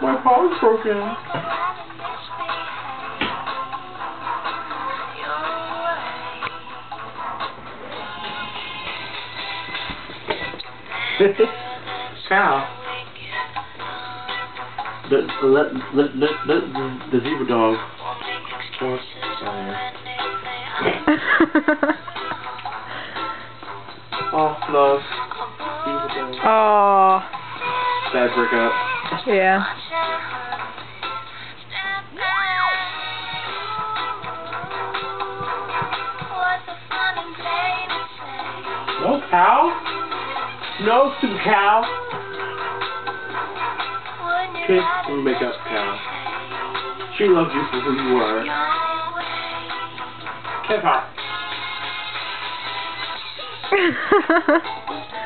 heart's broken. Cow. The let let let let the, the zebra dog. Horse. Oh, love. Zebra dog. oh, Bad breakup. Yeah. No cow? No to cow? Okay, let me make up cow. She loves you for who you are. Kev Hart.